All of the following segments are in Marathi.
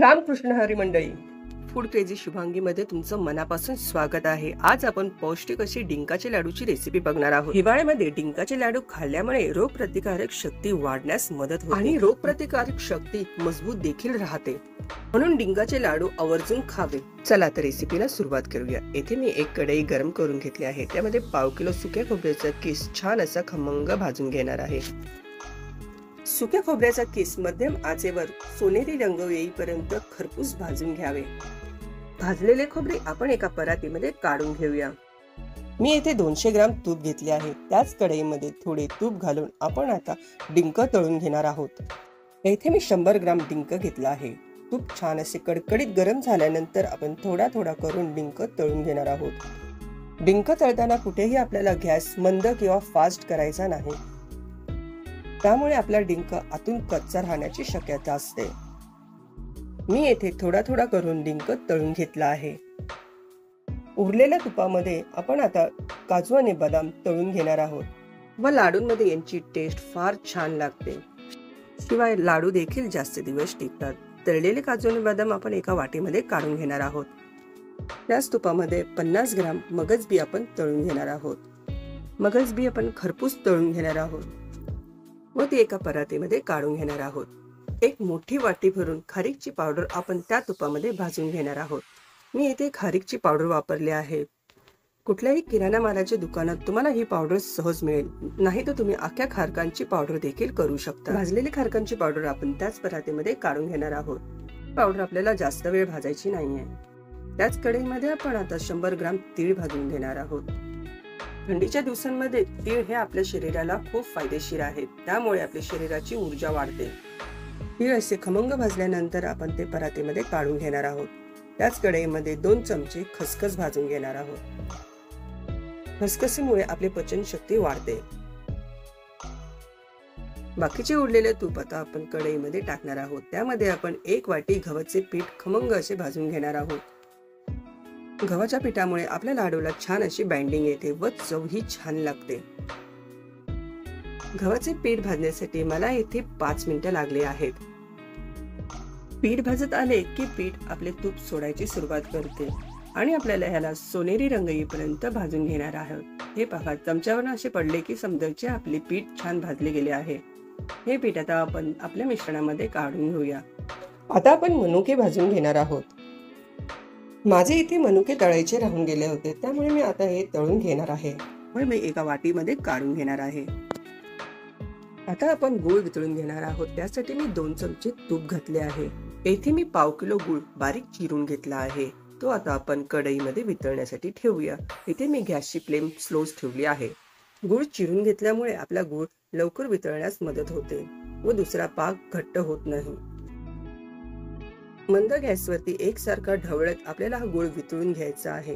रामकृष्ण हरी मंडळी. फूड क्रेझी शुभांगीमध्ये तुमचं मनापासून स्वागत आहे. आज आपण पौष्टिक अशी डिंकाचे लाडूची रेसिपी बघणार आहोत. हिवाळ्यामध्ये डिंकाचे लाडू खाल्ल्यामुळे रोगप्रतिकारक शक्ती वाढण्यास मदत होते. आणि रोगप्रतिकारक शक्ती मजबूत देखील राहते. म्हणून डिंकाचे लाडू आवर्जून खावे. चला तर रेसिपीला सुरुवात करूया. येथे मी एक कढई गरम करून घेतली आहे. त्यामध्ये पाव किलो सुक्या खोबऱ्याचा किस छान असा खमंग भाजून घेणार आहे. सुक्या खोबऱ्याचा किस मध्यम आचेवर सोनेरी रंग येईपर्यंत खरपूस भाजून घ्यावे. भाजलेले खोबरे आपण एका परातीमध्ये काढून घेऊया. मी येथे दोनशे ग्राम तूप घेतले आहे. त्याच कढईमध्ये थोडे तूप घालून आपण आता डिंक तळून घेणार आहोत. येथे मी शंभर ग्राम डिंक घेतला आहे. तूप छान असे कडकडीत गरम झाल्यानंतर आपण थोडा थोडा करून डिंक तळून घेणार आहोत. डिंक तळताना कुठेही आपल्याला गॅस मंद किंवा फास्ट करायचा नाही. त्यामुळे आपला डिंक आतून कच्चा राहण्याची शक्यता असते. मी येथे थोडा थोडा करून डिंक तळून घेतला आहे. उरलेल्या तुपामध्ये आपण आता काजू आणि बदाम तळून घेणार आहोत. व लाडूंमध्ये यांची टेस्ट फार छान लागते. शिवाय लाडू देखील जास्त दिवस टिकतात. तळलेले काजू आणि बदाम आपण एका वाटीमध्ये काढून घेणार आहोत. त्याच तुपामध्ये पन्नास ग्राम मगज बी आपण तळून घेणार आहोत. मगज बी आपण खरपूस तळून घेणार आहोत. व ती एका परातीमध्ये काढून घेणार आहोत. एक मोठी वाटी भरून खारीकची पावडर आपण त्या तुपामध्ये भाजून घेणार आहोत. मी येथे खारीकची पावडर वापरली आहे. कुठल्याही किराणा मालाच्या दुकानात तुम्हाला ही पावडर सहज मिळेल. नाही तर तुम्ही अख्ख्या खारकांची पावडर देखील करू शकता. भाजलेली खारकांची पावडर आपण त्याच परातीमध्ये काढून घेणार आहोत. पावडर आपल्याला जास्त वेळ भाजायची नाहीये. त्याच कढईमध्ये आपण आता शंभर ग्राम तीळ भाजून घेणार आहोत. थंडीच्या दिवसांमध्ये तीळ हे आपल्या शरीराला खूप फायदेशीर आहेत त्यामुळे आपल्या शरीराची ऊर्जा वाढते. तीळ असे खमंग भाजल्यानंतर आपण ते परातीमध्ये काढून घेणार आहोत. त्याच कढईमध्ये दोन चमचे खसखस भाजून घेणार आहोत. खसखसीमुळे आपली पचन शक्ती वाढते. बाकीचे उरलेले तूप आता आपण कढईमध्ये टाकणार आहोत. त्यामध्ये आपण एक वाटी गव्हाचे पीठ खमंग असे भाजून घेणार आहोत. गव्हाच्या पिठामुळे आपल्या लाडूला छान अशी बाइंडिंग येते व चवही छान लागते. गव्हाचे पीठ भाजण्यासाठी मला येथे पाच मिनिटं लागले आहेत. पीठ भाजत आले की पीठ आपले तूप सोडायची सुरुवात करते आणि आपल्याला ह्याला सोनेरी रंग येईपर्यंत भाजून घेणार आहोत. हे पहा चमच्यावर असे पडले की समजायचे आपले पीठ छान भाजले गेले आहे. हे पीठ आता आपण आपल्या मिश्रणामध्ये काढून घेऊया. आता आपण मनुके भाजून घेणार आहोत. माझे इथे मनुके तळायचे राहून गेले होते. त्यामुळे मी आता हे तळून घेणार आहे. मी एका वाटीमध्ये काढून घेणार आहे. आता आपण गुळ वितळून घेणार आहोत. त्यासाठी मी दोन चमचे तूप घातले आहे. येथे मी पाव किलो गुळ बारीक चिरून घेतला आहे. तो आता आपण कढईमध्ये वितळण्यासाठी ठेवूया. इथे मी गॅसची फ्लेम स्लोच ठेवली आहे. गुळ चिरून घेतल्यामुळे आपला गुळ लवकर वितळण्यास मदत होते व दुसरा पाक घट्ट होत नाही. मंद गॅसवरती एकसारखा ढवळत आपल्याला हा गुळ वितळून घ्यायचा आहे.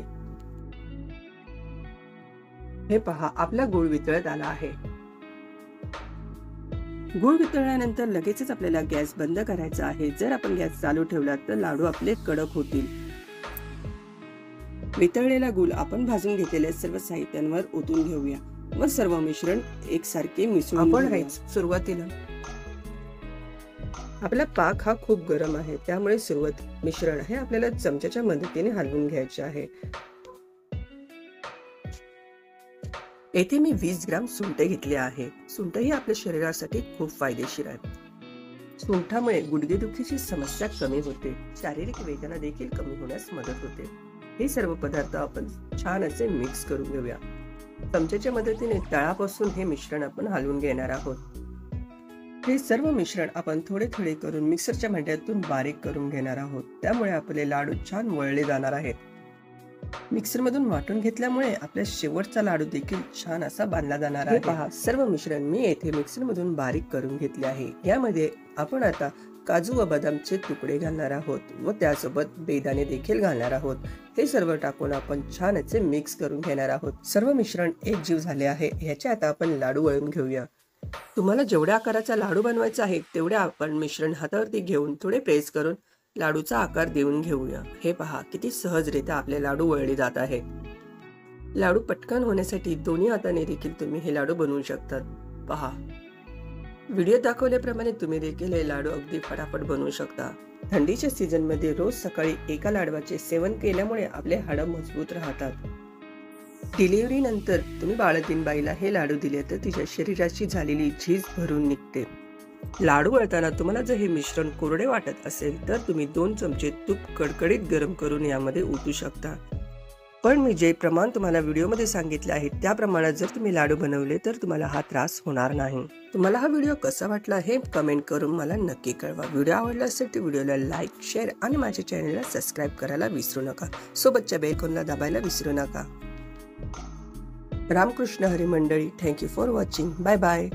हे पहा आपला गुळ वितळत आला आहे. गुळ वितळल्यानंतर लगेचच आपल्याला गॅस बंद करायचा आहे. जर आपण गॅस चालू ठेवला तर लाडू आपले कडक होतील. वितळलेला गुळ आपण भाजून घेतलेल्या सर्व साहित्यांवर ओतून घेऊया. व सर्व मिश्रण एकसारखे मिसळून आपण सुरुवातीला आपला पाक हा खूप गरम आहे. त्यामुळे सुरुवात मिश्रण हे आपल्याला चमच्याच्या मदतीने हलवून घ्यायचे आहे. येथे मी वीस ग्राम सुंठ घेतले आहे. सुंठ ही आपल्या शरीरासाठी खूप फायदेशीर आहे. सुंठामुळे गुडघेदुखीची समस्या कमी होते. शारीरिक वेदना देखील कमी होण्यास मदत होते. हे सर्व पदार्थ आपण छान असे मिक्स करून घेऊया. चमच्याच्या मदतीने तळापासून हे मिश्रण आपण हलवून घेणार आहोत. हे सर्व मिश्रण आपण थोडे थोडे करून मिक्सरच्या भांड्यातून बारीक करून घेणार आहोत. त्यामुळे आपले लाडू छान वळले जाणार आहेत. मिक्सरमधून वाटून घेतल्यामुळे आपल्या शेवटचा लाडू देखील छान असा बांधला जाणार आहे. पहा सर्व मिश्रण मी येथे मिक्सरमधून बारीक करून घेतले आहे. यामध्ये आपण आता काजू व बदामचे तुकडे घालणार आहोत व त्यासोबत बेदाणे देखील घालणार आहोत. हे सर्व टाकून आपण छान असे मिक्स करून घेणार आहोत. सर्व मिश्रण एक जीव झाले आहे. ह्याचे आता आपण लाडू वळून घेऊया. तुम्हाला जेवढ्या आकाराचा लाडू बनवायचा आहे तेवढ्या आपण मिश्रण हातावरती घेऊन थोडे प्रेस करून लाडूचा आकार देऊन घेऊया. हे पहा किती सहजरित्या आपले लाडू वळले जात आहेत. लाडू पटकन होण्यासाठी दोन्ही हाताने देखील तुम्ही हे लाडू बनवू शकतात पहा. व्हिडिओ दाखवल्याप्रमाणे तुम्ही देखील हे लाडू अगदी फटाफट बनवू शकता. थंडीच्या सीझनमध्ये रोज सकाळी एका लाडवाचे सेवन केल्यामुळे आपले हाडं मजबूत राहतात. डिलिव्हरीनंतर तुम्ही बाळतीनबाईला हे लाडू दिले तर तिच्या शरीराची झालेली झीज भरून निघते. लाडू वळताना तुम्हाला जर हे मिश्रण कोरडे वाटत असेल तर तुम्ही दोन चमचे तूप कडकडीत गरम करून यामध्ये ओतू शकता. पण मी जे प्रमाण तुम्हाला व्हिडिओमध्ये सांगितले आहे त्या प्रमाणात जर तुम्ही लाडू बनवले तर तुम्हाला हा त्रास होणार नाही. तुम्हाला हा व्हिडिओ कसा वाटला हे कमेंट करून मला नक्की कळवा. व्हिडिओ आवडला असेल तर व्हिडिओला लाईक शेअर आणि माझ्या चॅनलला सबस्क्राईब करायला विसरू नका. सोबतच्या बेलकोनला दाबायला विसरू नका. रामकृष्ण हरी मंडळी thank you for watching bye bye